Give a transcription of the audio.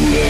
Yeah.